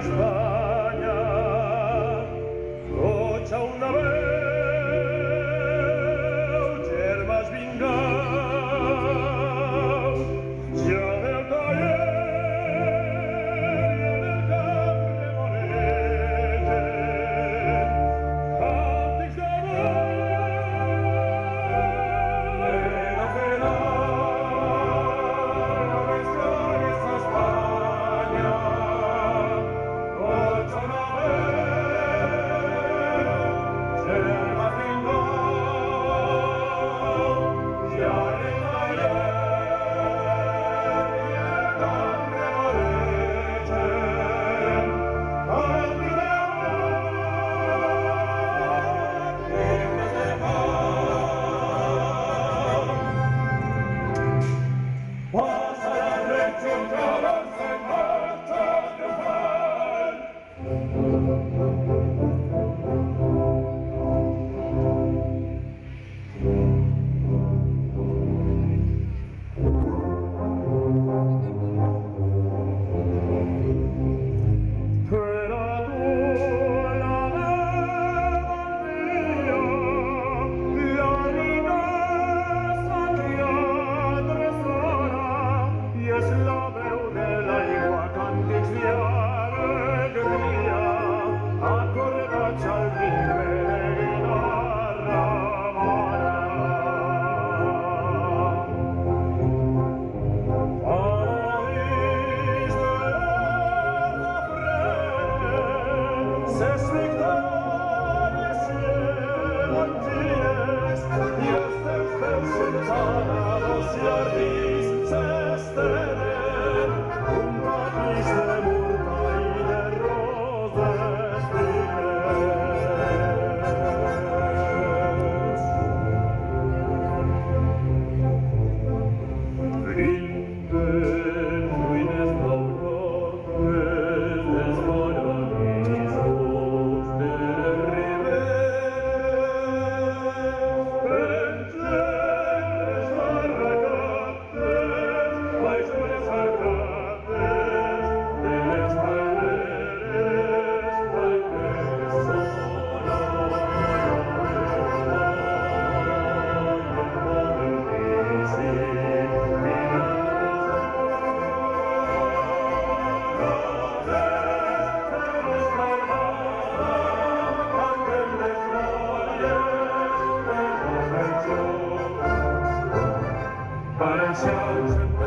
Kasper. ourselves